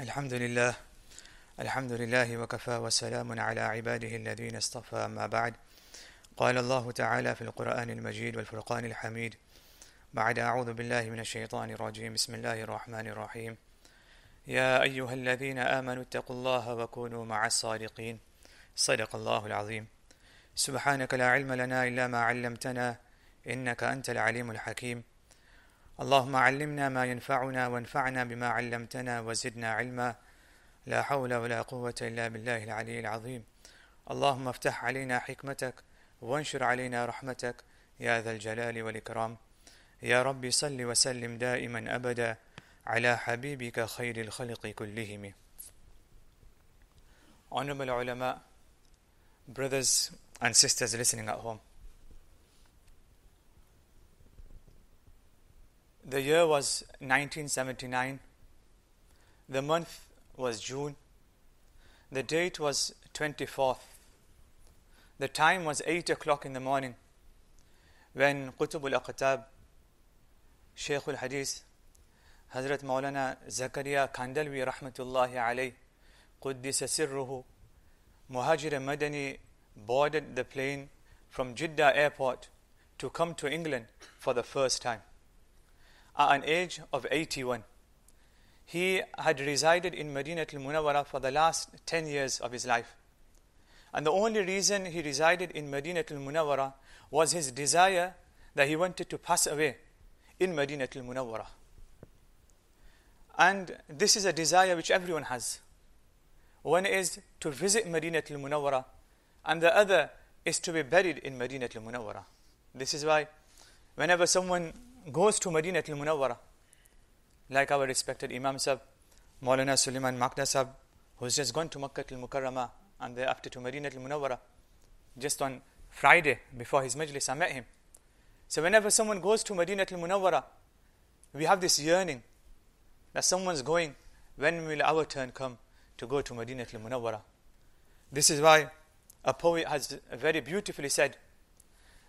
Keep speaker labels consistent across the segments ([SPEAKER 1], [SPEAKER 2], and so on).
[SPEAKER 1] الحمد لله الحمد لله وكفى وسلام على عباده الذين اصطفى أما بعد. قال الله تعالى في القرآن المجيد والفرقان الحميد. بعد أعوذ بالله من الشيطان الرجيم. بسم الله الرحمن الرحيم. يا أيها الذين آمنوا اتقوا الله وكونوا مع الصادقين. صدق الله العظيم. سبحانك لا علم لنا إلا ما علمتنا. إنك أنت العليم الحكيم. اللهم علمنا ما ينفعنا وانفعنا بما علمتنا وزدنا علما. لا حول ولا قوة إلا بالله العلي العظيم. اللهم افتح علينا حكمتك وانشر علينا رحمتك يا ذا الجلال والإكرام. يا رب صل وسلم دائما أبدا على حبيبك خير الخلق كلهم. Honorable ulama, brothers and sisters listening at home. The year was 1979. The month was June. The date was 24th. The time was 8 o'clock in the morning when Qutub al-Aqtab, Shaykh al-Hadith, Hazrat Maulana Zakaria Kandhalwi rahmatullahi alayh, Quddisa sirruhu, Muhajir Madani boarded the plane from Jeddah airport to come to England for the first time at an age of 81. He had resided in Madinat al Munawwara for the last 10 years of his life. And the only reason he resided in Madinat al Munawwara was his desire that he wanted to pass away in Madinat al Munawwara. And this is a desire which everyone has. One is to visit Madinat al Munawwara, and the other is to be buried in Madinat al Munawwara. This is why, whenever someone goes to Madinat al Munawwara, like our respected Imam Sab, Maulana Suleiman Makda Sab, who's just gone to Makkah al Mukarramah and thereafter to Madinat al Munawwara, just on Friday before his majlis, I met him. So, whenever someone goes to Madinat al Munawwara, we have this yearning that someone's going, when will our turn come to go to Madinat al Munawwara? This is why a poet has very beautifully said,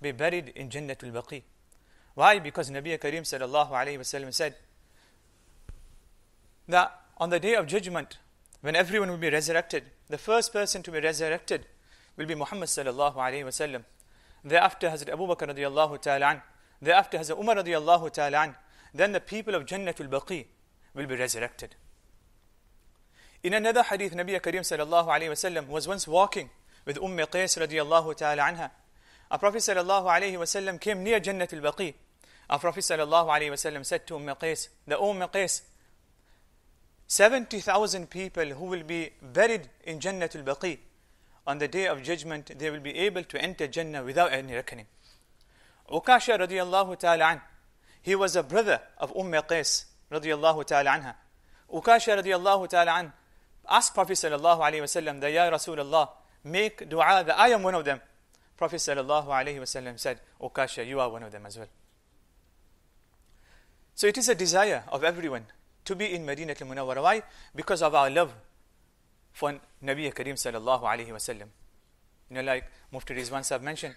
[SPEAKER 1] be buried in Jannatul Baqi. Why? Because Nabi Kareem sallallahu alayhi wasallam said that on the day of judgment, when everyone will be resurrected, the first person to be resurrected will be Muhammad sallallahu alayhi wasallam. Thereafter Hazrat Abu Bakr radiallahu ta'ala an. Thereafter Hazrat Umar radiallahu ta'ala an. Then the people of Jannatul Baqi will be resurrected. In another hadith, Nabi Kareem sallallahu alayhi wasallam was once walking with Umm Qais radiallahu ta'ala anha. Our Prophet wasallam came near Jannat al-Baqi. Our Prophet wasallam said to Umm Qais, the Umm Qais, 70,000 people who will be buried in Jannat al-Baqi, on the day of judgment, they will be able to enter Jannah without any reckoning. Ukasha radiallahu ta'ala an, he was a brother of Umm Qais radiallahu ta'ala anha. Ukasha radiallahu ta'ala an asked Prophet sallallahu alayhi wasallam that, Ya Rasulullah, make dua that I am one of them. Prophet sallallahu alayhi wasallam said, oh, Ukasha, you are one of them as well. So it is a desire of everyone to be in Medina al-Munawwara. Why? Because of our love for Nabi Kareem sallallahu alayhi wasallam. You know, like Mufti Rizwan Sahib mentioned,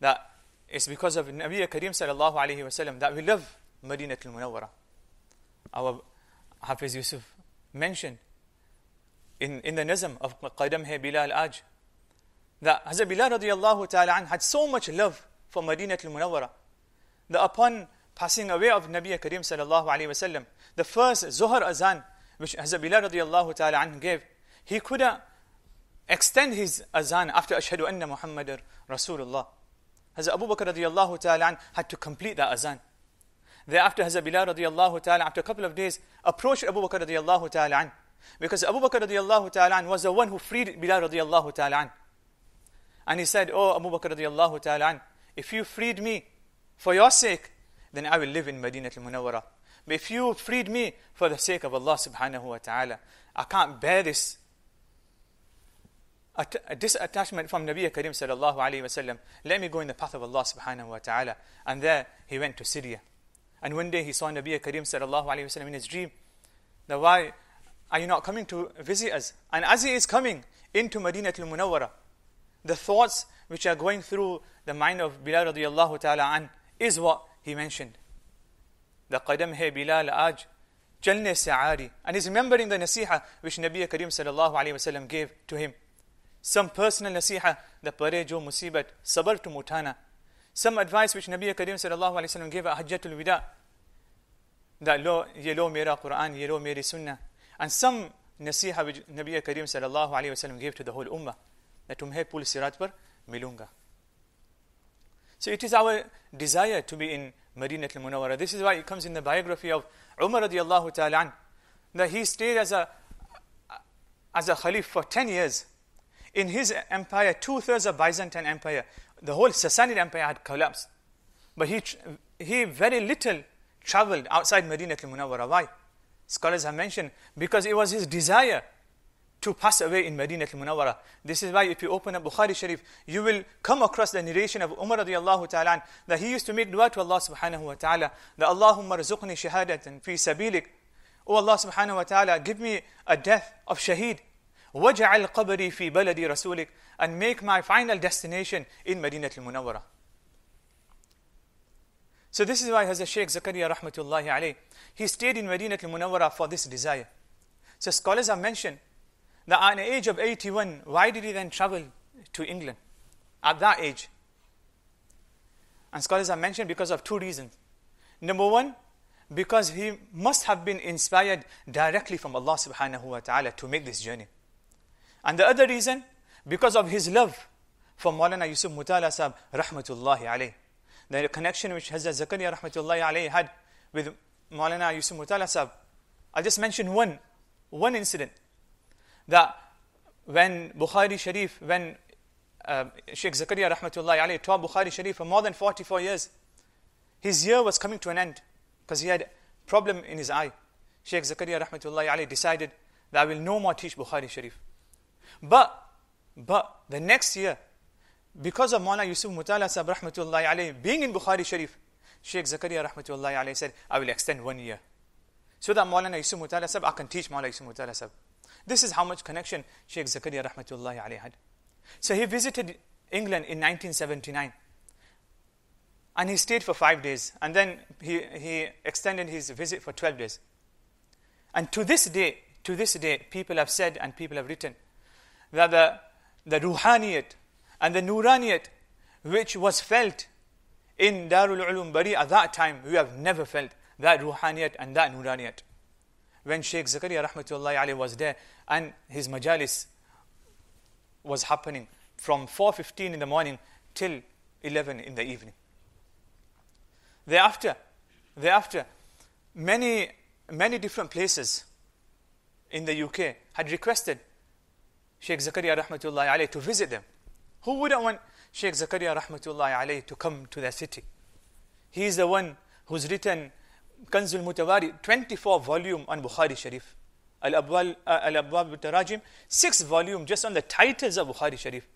[SPEAKER 1] that it's because of Nabi Kareem sallallahu alayhi wasallam that we love Medina al-Munawwara. Our Hafiz Yusuf mentioned in, in the Nizam of Qadam Hai Bilal Aj, that Hazrat Bilal radiallahu ta'ala had so much love for Medina al-Munawwara that upon passing away of Nabi Kareem sallallahu alayhi wasallam, the first Zuhr azan which Hazrat Bilal radiallahu ta'ala gave, he couldn't extend his azan after Ashhadu anna Muhammadar Rasulullah. Hazrat Abu Bakr radiallahu ta'ala had to complete that azan. Thereafter Hazrat Bilal radiallahu ta'ala after a couple of days approached Abu Bakr radiallahu ta'ala because Abu Bakr radiallahu ta'ala was the one who freed Bilal radiallahu ta'ala. And he said, Oh Abu Bakr radiallahu ta'ala if you freed me for your sake, then I will live in Madinah al-Munawwara. But if you freed me for the sake of Allah subhanahu wa ta'ala, I can't bear this A uh, disattachment from Nabi Karim sallallahu alayhi wasallam. Let me go in the path of Allah subhanahu wa ta'ala. And there he went to Syria. And one day he saw Nabi Karim sallallahu alayhi wasallam in his dream. That why are you not coming to visit us? And as he is coming into Madinah al-Munawwara, the thoughts which are going through the mind of Bilal radiallahu ta'ala an is what he mentioned. The qadam hai Bilal aj jalne sa'ari. And he's remembering the nasiha which Nabi Karim sallallahu alayhi wasallam gave to him. Some personal nasiha, the pare jo musibat, sabr to mutana. Some advice which Nabi Karim sallallahu alayhi wasallam gave at Hajjatul Wida. That lo, ye lo mera Quran, ye lo meri sunnah. And some nasiha which Nabi Karim sallallahu alayhi wasallam gave to the whole ummah. That tumhe pul sirat par milunga. So it is our desire to be in Madinat al-Munawwara. This is why it comes in the biography of Umar radiallahu ta'ala that he stayed as a as a Khalif for 10 years in his empire, two thirds of Byzantine Empire, the whole Sassanid Empire had collapsed. But he, he very little traveled outside Medina al Munawwara. Why? Scholars have mentioned because it was his desire to pass away in Medina al Munawwara. This is why if you open up Bukhari Sharif, you will come across the narration of Umar radiallahu ta'ala that he used to make dua to Allah subhanahu wa ta'ala that Allahumma rizukni shahadatan fi sabilik. Oh Allah subhanahu wa ta'ala, give me a death of shaheed وَجَعَلْ قَبْرِي فِي بَلَدِ رَسُولِكَ And make my final destination in Madinat al-Munawwara. So this is why Hazrat Shaykh Zakaria rahmatullahi alayh, he stayed in Madinat al-Munawwara for this desire. So scholars have mentioned that at uh, the age of 81, why did he then travel to England at that age? And scholars have mentioned because of two reasons. Number one, because he must have been inspired directly from Allah subhanahu wa ta'ala to make this journey. And the other reason, because of his love for Maulana Yusuf Mutala Sahib, rahmatullahi alayh. The connection which Hazrat Zakaria rahmatullahi alayh had with Maulana Yusuf Mutala Sahib. I'll just mention one, one incident. That when Bukhari Sharif, when uh, Sheikh Zakaria rahmatullahi alayh taught Bukhari Sharif for more than 44 years, his year was coming to an end because he had a problem in his eye. Sheikh Zakaria rahmatullahi alayh decided that I will no more teach Bukhari Sharif. But, but the next year, because of Mawlana Yusuf Mutala Sahib rahmatullahi alayhi being in Bukhari Sharif, Sheikh Zakaria rahmatullahi alayhi said, I will extend one year. So that Mawlana Yusuf Mutala Sahib, I can teach Mawlana Yusuf Mutala Sahib. This is how much connection Sheikh Zakaria rahmatullahi alayhi had. So he visited England in 1979. And he stayed for five days. And then he, he extended his visit for 12 days. And to this day, to this day, people have said and people have written that the, the ruhaniyat and the nuraniyat which was felt in Darul Ulum Bury at that time, we have never felt that ruhaniyat and that nuraniyat. When Sheikh Zakaria rahmatullahi alayhi was there and his majalis was happening from 4.15 in the morning till 11 in the evening. Thereafter, thereafter, many, many different places in the UK had requested Sheikh Zakaria rahmatullahi alayhi to visit them. Who wouldn't want Sheikh Zakaria rahmatullahi alayhi to come to their city? He is the one who's written Kanzul Mutawari, 24 volume on Bukhari Sharif. Al-Abwab uh, al-Tarajim, 6 volume just on the titles of Bukhari Sharif.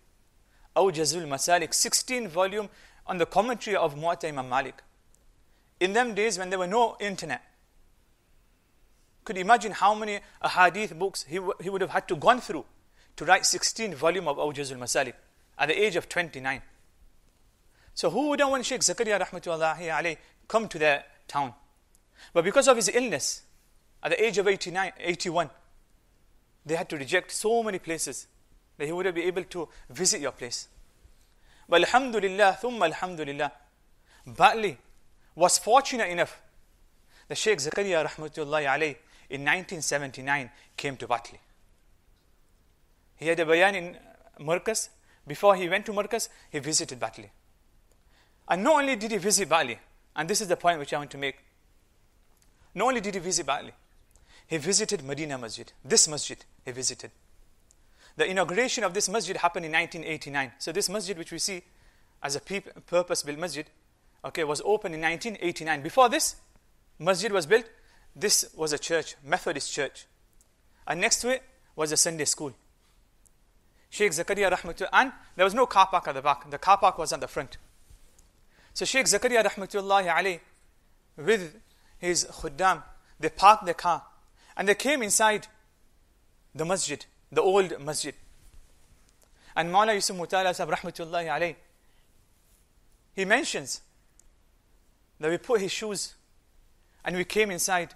[SPEAKER 1] Awjazul Masalik, 16 volume on the commentary of Mu'atta Imam Malik. In them days when there were no internet, could you imagine how many ahadith books he, he would have had to gone through to write 16 volume of Awjazul Masalik at the age of 29. So who wouldn't want Sheikh Zakaria rahmatullahi alayhi come to their town? But because of his illness, at the age of 89, 81, they had to reject so many places that he wouldn't be able to visit your place. But alhamdulillah, thumma alhamdulillah, Batley was fortunate enough that Sheikh Zakaria rahmatullahi alayhi in 1979 came to Batley. He had a bayan in Markaz. Before he went to Markaz, he visited Batley. And not only did he visit Batley, and this is the point which I want to make. Not only did he visit Batley, he visited Medina Masjid. This masjid he visited. The inauguration of this masjid happened in 1989. So this masjid which we see as a purpose-built masjid, okay, was opened in 1989. Before this, masjid was built. This was a church, Methodist church. And next to it was a Sunday school. Sheikh Zakaria Rahmatullah, and there was no car park at the back. The car park was at the front. So Sheikh Zakaria Rahmatullahi alayhi, with his khuddam, they parked their car and they came inside the masjid, the old masjid. And Mawla Yusuf Mutala Sahib Rahmatullahi alayhi, he mentions that we put his shoes and we came inside.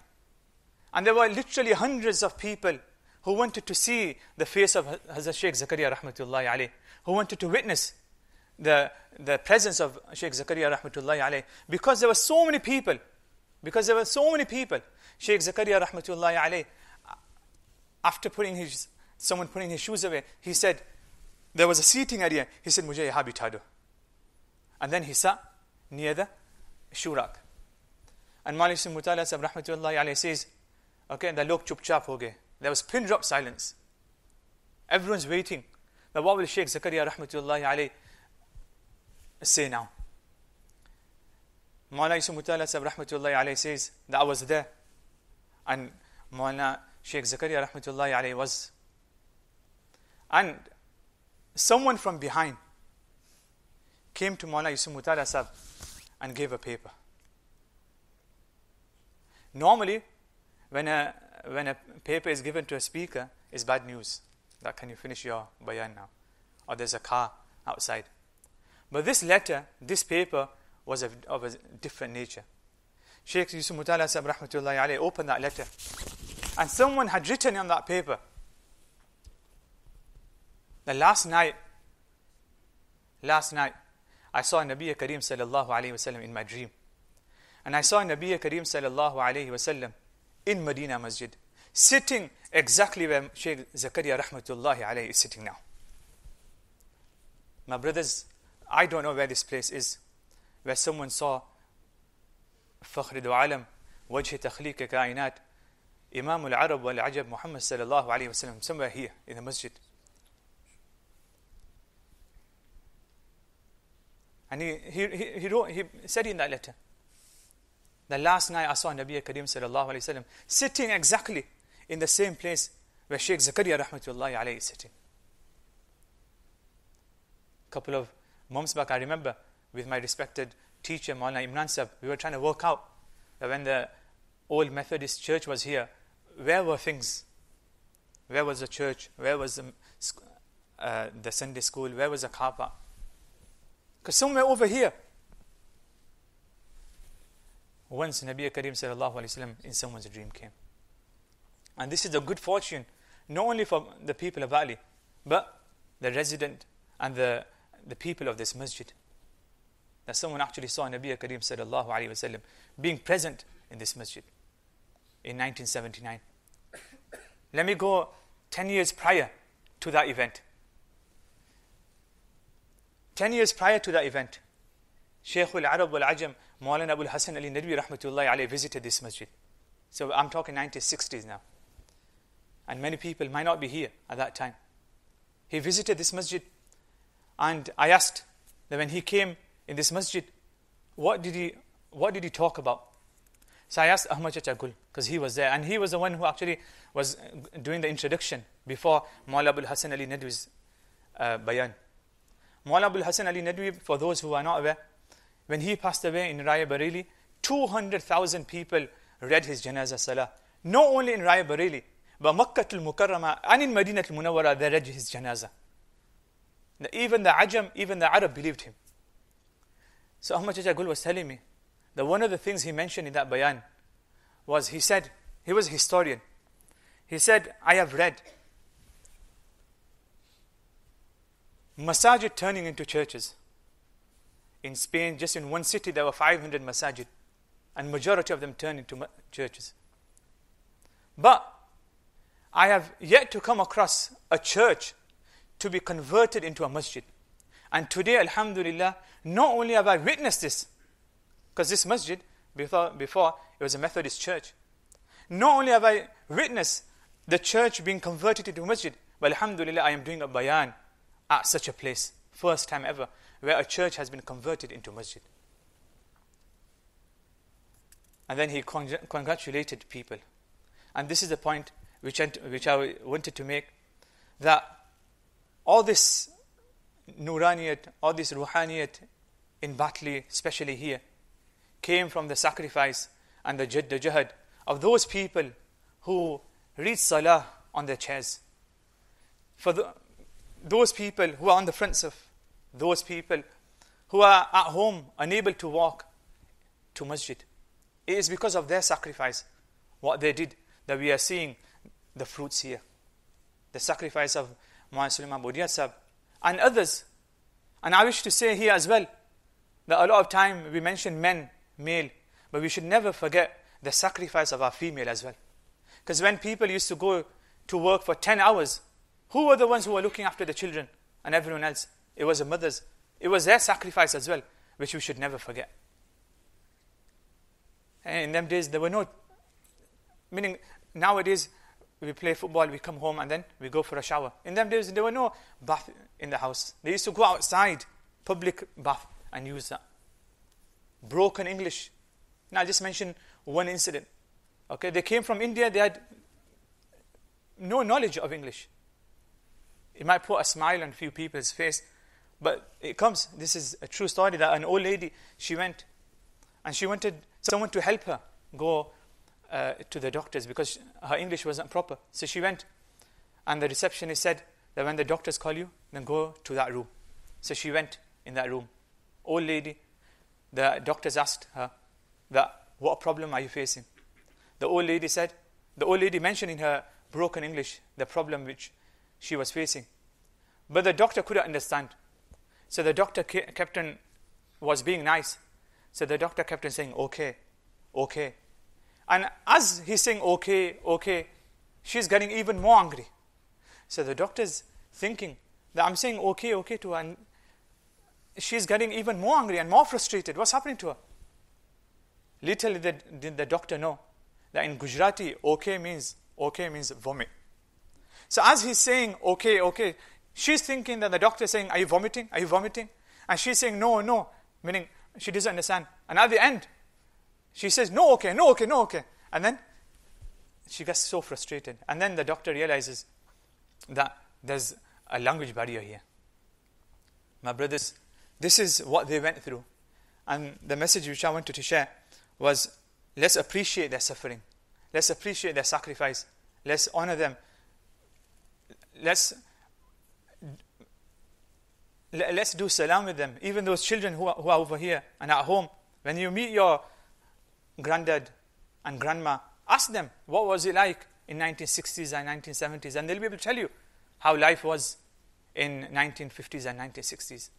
[SPEAKER 1] And there were literally hundreds of people who wanted to see the face of Hazrat Sheikh Zakaria rahmatullahi alayh, who wanted to witness the, the presence of Sheikh Zakaria rahmatullahi alayh, because there were so many people, because there were so many people. Sheikh Zakaria rahmatullahi alayh, after putting his, someone putting his shoes away, he said, there was a seating area. He said, Mujhe yaha And then he sat near the shurak. And Malik Mutala Sahib rahmatullahi alayhi says, okay, the log chup chap ho gaye. There was pin drop silence. Everyone's waiting. Now, what will Sheikh Zakaria rahmatullahi alayhi say now? Mawlana Yusuf Mutala rahmatullahi alayhi says that I was there. And Mawlana Sheikh Zakaria rahmatullahi alayhi was. And someone from behind came to Mawlana Yusuf Mutala and gave a paper. Normally, when a when a paper is given to a speaker, it's bad news. That can you finish your bayan now? Or there's a car outside. But this letter, this paper, was of, of a different nature. Sheikh Yusuf Mutala Sahib Rahmatullahi alayhi opened that letter. And someone had written on that paper, the last night, last night, I saw Nabi Kareem sallallahu alayhi wasallam in my dream. And I saw Nabi Kareem sallallahu alayhi wasallam in Medina Masjid, sitting exactly where Sheikh Zakaria rahmatullahi alayhi is sitting now. My brothers, I don't know where this place is, where someone saw فخر دو عالم وجه تخليق كائنات إمام العرب والعجب محمد صلى الله عليه وسلم somewhere here in the masjid. And he, he, he, wrote, he said in that letter, the last night I saw Nabi Kareem sallallahu alayhi wasallam sitting exactly in the same place where Sheikh Zakaria rahmatullahi alayhi is sitting. Couple of months back, I remember with my respected teacher, Maulana Imran Sab, we were trying to work out that when the old Methodist church was here, where were things? Where was the church? Where was the, uh, the Sunday school? Where was the park? Because somewhere over here, once Nabi Karim sallallahu alayhi wasallam in someone's dream came. And this is a good fortune, not only for the people of Ali, but the resident and the, the people of this masjid. That someone actually saw Nabi Karim sallallahu wasallam being present in this masjid in 1979. Let me go 10 years prior to that event. 10 years prior to that event, Shaykh al-Arab wal-Ajam Maulana Abul Hassan Ali Nadwi rahmatullahi alayhi visited this masjid. So I'm talking 1960s now. And many people might not be here at that time. He visited this masjid and I asked that when he came in this masjid, what did he, what did he talk about? So I asked Ahmad Chachagul because he was there and he was the one who actually was doing the introduction before Maulana Abul Hassan Ali Nadwi's uh, bayan. Maulana Abul Hassan Ali Nadwi, for those who are not aware, when he passed away in Rae Bareli, 200,000 people read his janazah salah. Not only in Rae Bareli, but Makkah al Mukarramah and in Medina al Munawwara, they read his janazah. Even the Ajam, even the Arab believed him. So Ahmad Chachagul was telling me that one of the things he mentioned in that bayan was he said, he was a historian. He said, I have read masajid turning into churches. In Spain, just in one city, there were 500 masajid, and majority of them turned into churches. But I have yet to come across a church to be converted into a masjid. And today, Alhamdulillah, not only have I witnessed this, because this masjid, before, before it was a Methodist church, not only have I witnessed the church being converted into masjid, but Alhamdulillah, I am doing a bayan at such a place, first time ever where a church has been converted into masjid. and then he congratulated people. And this is the point which which I wanted to make that all this nuraniyat, all this ruhaniyat in Batley, especially here, came from the sacrifice and the the jihad of those people who read salah on their chairs. For the, those people who are on the front of those people who are at home unable to walk to masjid. It is because of their sacrifice, what they did, that we are seeing the fruits here. The sacrifice of Muhammad Sulaiman Budiyat and others. And I wish to say here as well that a lot of time we mention men, male, but we should never forget the sacrifice of our female as well. Because when people used to go to work for 10 hours, who were the ones who were looking after the children and everyone else? It was the mothers. It was their sacrifice as well, which we should never forget. And in them days, there were no, meaning nowadays, we play football, we come home, and then we go for a shower. In them days, there were no bath in the house. They used to go outside, public bath, and use that. Broken English. Now, I'll just mention one incident. Okay, they came from India, they had no knowledge of English. It might put a smile on a few people's face, but it comes. This is a true story that an old lady, she went and she wanted someone to help her go uh, to the doctors because her English wasn't proper. So she went, and the receptionist said that when the doctors call you, then go to that room. So she went in that room. Old lady, the doctors asked her that what problem are you facing? The old lady said, the old lady mentioned in her broken English the problem which she was facing. But the doctor couldn't understand. So the doctor kept on, was being nice. So the doctor kept on saying, okay, okay. And as he's saying, okay, okay, she's getting even more angry. So the doctor's thinking that I'm saying, okay, okay to her. And she's getting even more angry and more frustrated. What's happening to her? Little did, did the doctor know that in Gujarati, okay means okay means vomit. So as he's saying okay, okay, she's thinking that the doctor is saying, Are you vomiting? Are you vomiting? And she's saying, No, no, meaning she doesn't understand. And at the end, she says, No, okay, no, okay, no, okay. And then she gets so frustrated. And then the doctor realizes that there's a language barrier here. My brothers, this is what they went through. And the message which I wanted to share was let's appreciate their suffering. Let's appreciate their sacrifice. Let's honor them. Let's let's do salam with them. Even those children who are, who are over here and at home, when you meet your granddad and grandma, ask them what was it like in 1960s and 1970s, and they'll be able to tell you how life was in 1950s and 1960s.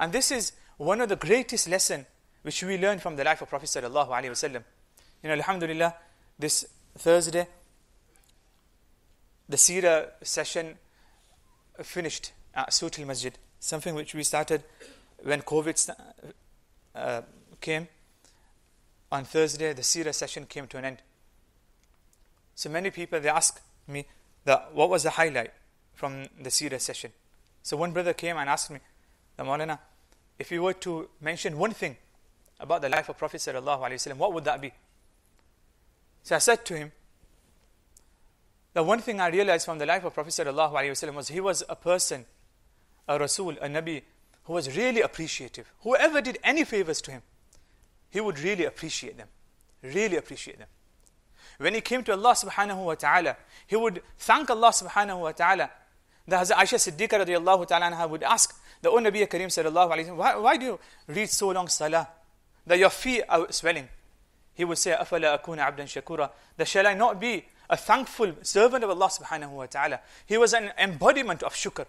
[SPEAKER 1] And this is one of the greatest lessons which we learn from the life of Prophet sallallahu alaihi wasallam. You know, Alhamdulillah, this Thursday, the Sira session finished at Sutil Masjid, something which we started when COVID uh, came. On Thursday, the Sira session came to an end. So many people they ask me that what was the highlight from the Sira session. So one brother came and asked me, the Maulana, if you were to mention one thing about the life of Prophet ﷺ, what would that be? So I said to him, the one thing I realized from the life of Prophet ﷺ was he was a person, a Rasul, a Nabi, who was really appreciative. Whoever did any favors to him, he would really appreciate them. Really appreciate them. When he came to Allah subhanahu wa ta'ala, he would thank Allah subhanahu wa ta'ala. The Hazrat Aisha Siddiqa radiallahu ta'ala would ask the O Nabi Kareem sallallahu alayhi wa why, why do you read so long salah? that your feet are swelling. He would say, أَفَلَا أَكُونَ عَبْدًا شَكُورًا That shall I not be a thankful servant of Allah subhanahu wa ta'ala. He was an embodiment of shukr.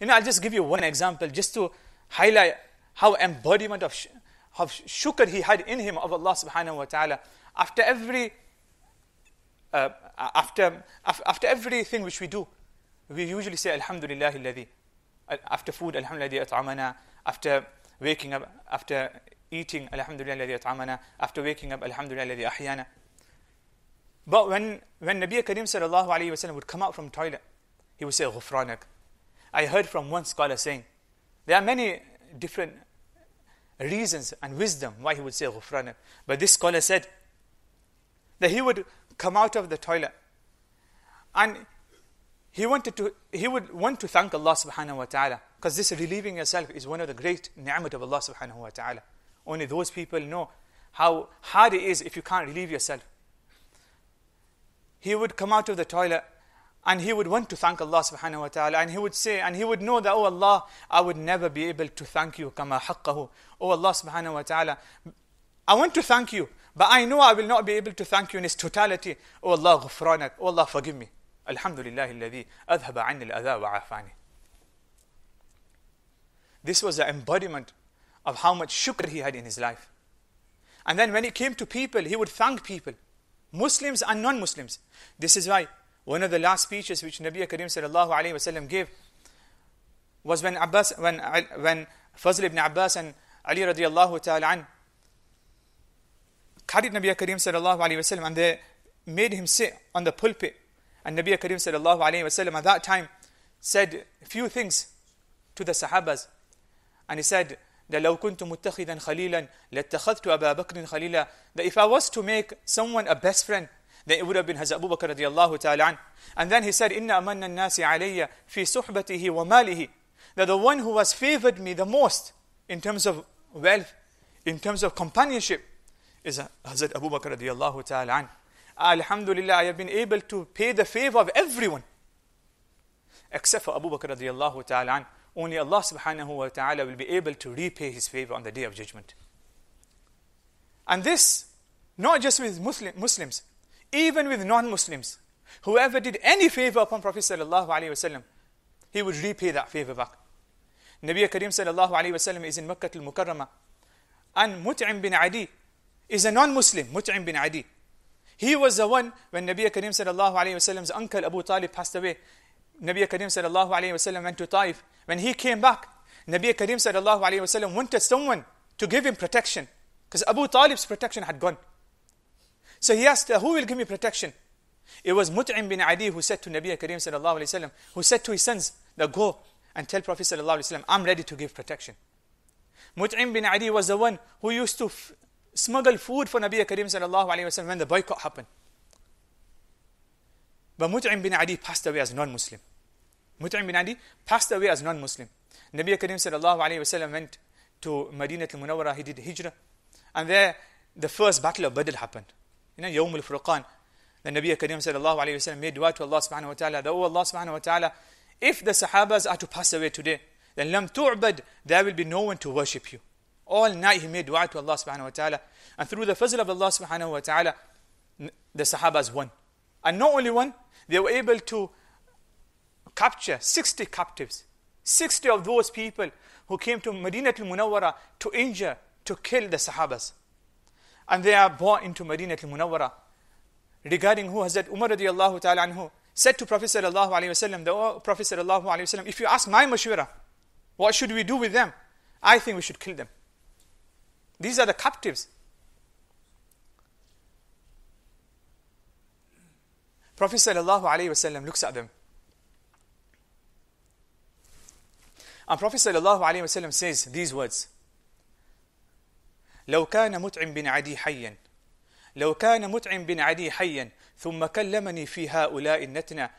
[SPEAKER 1] You know, I'll just give you one example just to highlight how embodiment of, how shukr he had in him of Allah subhanahu wa ta'ala. After every uh, after, after everything which we do, we usually say Alhamdulillah alladhi. Uh, after food, Alhamdulillah at'amana. After waking up, after eating, Alhamdulillah alladhi at'amana. After waking up, Alhamdulillah alladhi ahyana. But when, when Nabi Karim sallallahu alayhi wa would come out from toilet, he would say Ghufranak. I heard from one scholar saying, there are many different reasons and wisdom why he would say ghufranak. But this scholar said that he would come out of the toilet and he wanted to he would want to thank Allah subhanahu wa ta'ala because this relieving yourself is one of the great ni'mat of Allah subhanahu wa ta'ala. Only those people know how hard it is if you can't relieve yourself. He would come out of the toilet and he would want to thank Allah subhanahu wa ta'ala. And he would say and he would know that oh Allah I would never be able to thank you kama haqqahu. Oh Allah subhanahu wa ta'ala I want to thank you but I know I will not be able to thank you in its totality. Oh Allah ghufranak. Oh Allah forgive me. Alhamdulillah alladhi adhaba anni al-adha this was the embodiment of how much shukr he had in his life. And then when it came to people he would thank people Muslims and non-Muslims. This is why one of the last speeches which Nabi Karim sallallahu alayhi wasallam gave was when Abbas, when when Fazl ibn Abbas and Ali radiallahu ta'ala an carried Nabi Karim sallallahu alayhi wasallam and they made him sit on the pulpit. And Nabi Karim sallallahu alayhi wasallam at that time said a few things to the Sahabas. And he said, لو كنت متخذا خليلا لاتخذت أبا بكر خليلا that if I was to make someone a best friend then it would have been Hazrat Abu Bakr radiallahu ta'ala an. And then he said, Inna amanna nasi alayya fi suhbatihi wa malihi. That the one who has favored me the most in terms of wealth, in terms of companionship, is Hazrat Abu Bakr radiallahu ta'ala an. Alhamdulillah, I have been able to pay the favor of everyone. Except for Abu Bakr radiallahu ta'ala an. Only Allah subhanahu wa ta'ala will be able to repay his favor on the day of judgment. And this, not just with Muslim, Muslims, even with non-Muslims, whoever did any favor upon Prophet sallallahu alaihi wasallam, he would repay that favor back. Nabi Karim sallallahu alaihi wasallam is in Makkah al-Mukarramah, and Mut'im bin Adi is a non-Muslim, Mut'im bin Adi. He was the one when Nabi Karim sallallahu alaihi wasallam's uncle Abu Talib passed away. Nabi Karim sallallahu alaihi wasallam went to Taif. When he came back, Nabi Karim sallallahu alaihi wasallam wanted someone to give him protection because Abu Talib's protection had gone. So he asked, uh, who will give me protection? It was Mut'im bin Adi who said to Nabi Karim sallallahu alayhi wasallam, who said to his sons, that go and tell Prophet sallallahu alayhi wasallam, I'm ready to give protection. Mut'im bin Adi was the one who used to f- smuggle food for Nabi Karim sallallahu alayhi wasallam when the boycott happened. But Mut'im bin Adi passed away as non-Muslim. Mut'im bin Adi passed away as non-Muslim. Nabi Karim sallallahu alayhi wasallam went to Medina al-Munawwara, he did hijrah. And there, the first battle of Badr happened. You know, Yawm al-Furqan. The Nabi Karim sallallahu alayhi wa sallam made dua to Allah subhanahu wa ta'ala that, oh Allah subhanahu wa ta'ala, if the Sahabas are to pass away today, then lam tu'bad, there will be no one to worship you. All night he made dua to Allah subhanahu wa ta'ala. And through the fazl of Allah subhanahu wa ta'ala, the Sahabas won. And not only one, they were able to capture 60 captives. 60 of those people who came to Medina al-Munawwara to injure, to kill the Sahabas and they are brought into Medina al-Munawwara. Regarding who Hazrat Umar radiallahu ta'ala anhu said to Prophet sallallahu alayhi wasallam, the oh, Prophet sallallahu alayhi wasallam, if you ask my mashwara, what should we do with them? I think we should kill them. These are the captives. Prophet sallallahu alayhi wasallam looks at them. And Prophet sallallahu alayhi wasallam says these words. لو كان متعم بن عدي حيا لو كان متعم بن عدي حيا ثم كلمني في هؤلاء النتنة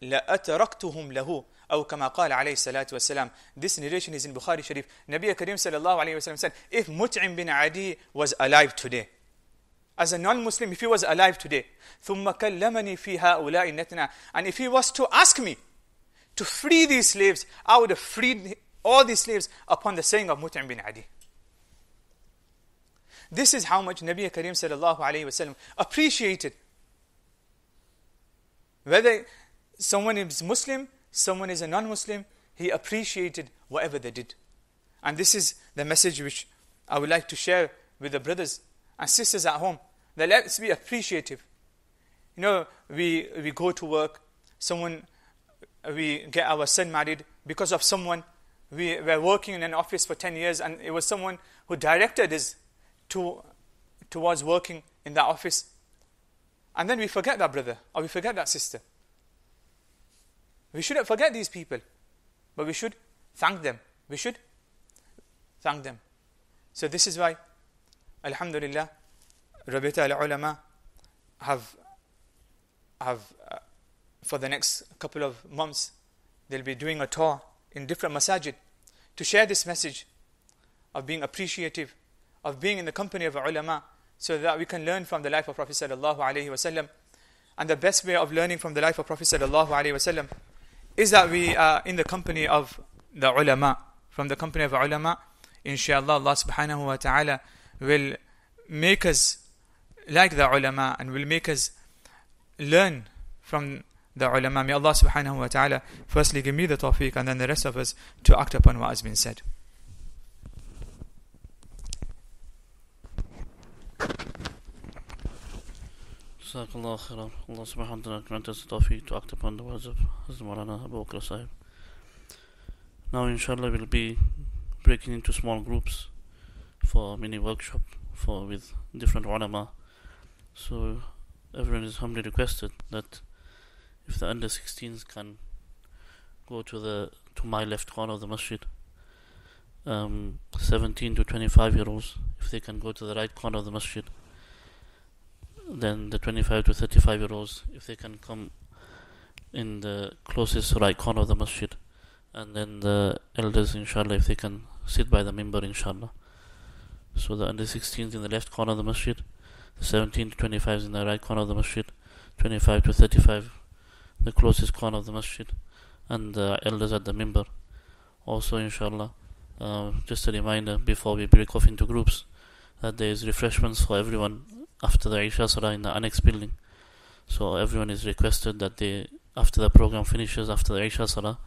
[SPEAKER 1] لأتركتهم له أو كما قال عليه الصلاة والسلام This narration is in Bukhari Sharif Nabi Karim صلى الله عليه وسلم said if Mut'im bin Adi was alive today as a non-Muslim if he was alive today ثم كلمني في هؤلاء النتنة and if he was to ask me to free these slaves I would have freed all these slaves upon the saying of Mut'im bin Adi This is how much Nabi Karim sallallahu alayhi wasallam appreciated. Whether someone is Muslim, someone is a non-Muslim, he appreciated whatever they did. And this is the message which I would like to share with the brothers and sisters at home. That let's be appreciative. You know, we, we go to work, someone, we get our son married because of someone. We were working in an office for 10 years and it was someone who directed us to, towards working in that office. And then we forget that brother or we forget that sister. We shouldn't forget these people, but we should thank them. We should thank them. So this is why, Alhamdulillah, Rabita al-Ulama have, have uh, for the next couple of months, they'll be doing a tour in different masajid to share this message of being appreciative, of being in the company of ulama, so that we can learn from the life of Prophet sallallahu alaihi wasallam. And the best way of learning from the life of Prophet sallallahu alaihi wasallam is that we are in the company of the ulama. From the company of ulama, inshallah, Allah subhanahu wa ta'ala will make us like the ulama and will make us learn from the ulama. May Allah subhanahu wa ta'ala firstly give me the tawfiq and then the rest of us to act upon what has been said.
[SPEAKER 2] Jazakallah khairan. Allah subhanahu wa ta'ala grant us the tawfiq to act upon the words of Hazrat Maulana Abu Bakr Sahib. Now inshallah we'll be breaking into small groups for mini workshop for with different ulama. So everyone is humbly requested that if the under 16s can go to the to my left corner of the masjid, um, 17 to 25 year olds, if they can go to the right corner of the masjid, then the 25 to 35 year olds, if they can come in the closest right corner of the masjid, and then the elders, inshallah, if they can sit by the minbar, inshallah. So the under 16s in the left corner of the masjid, the 17 to 25s in the right corner of the masjid, 25 to 35 the closest corner of the masjid, and the elders at the minbar. Also, inshallah, uh, just a reminder before we break off into groups that there is refreshments for everyone after the Isha Salah in the annex building. So everyone is requested that they, after the program finishes, after the Isha Salah,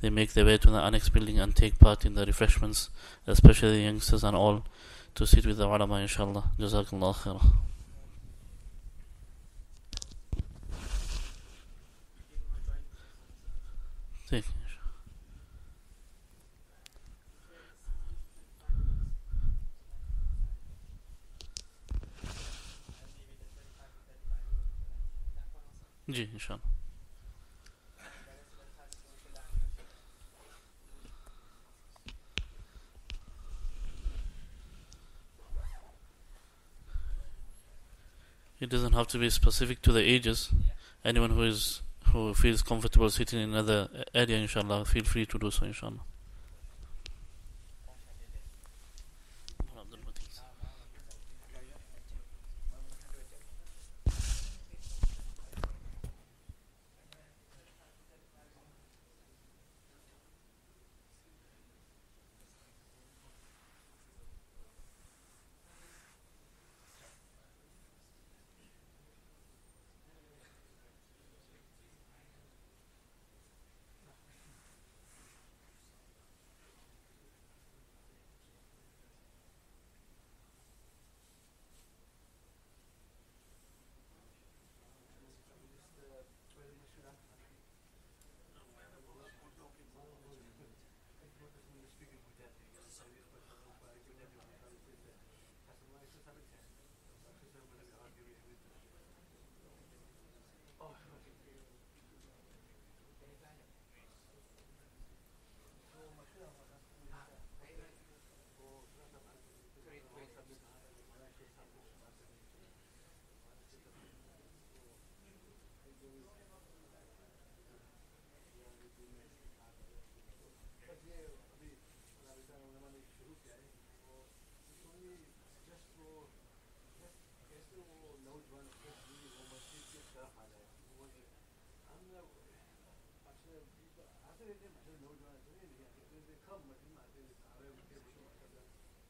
[SPEAKER 2] they make their way to the annex building and take part in the refreshments, especially the youngsters and all, to sit with the ulama, inshallah. Jazakallah khairah. Thank you. It doesn't have to be specific to the ages. Anyone who is who feels comfortable sitting in another area, inshallah, feel free to do so, inshallah.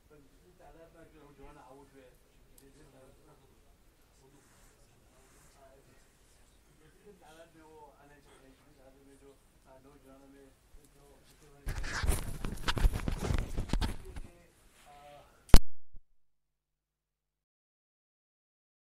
[SPEAKER 3] પણ તારા આવું જોઈએ में वो आने चाहिए किसमें जो लोग में जो